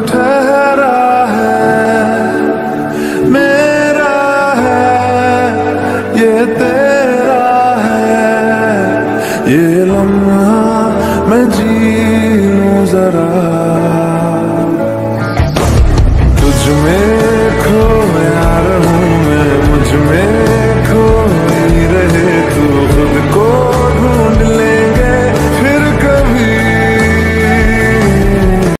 ठहरा है मेरा है ये तेरा है ये लम्हा मैं जी जरा।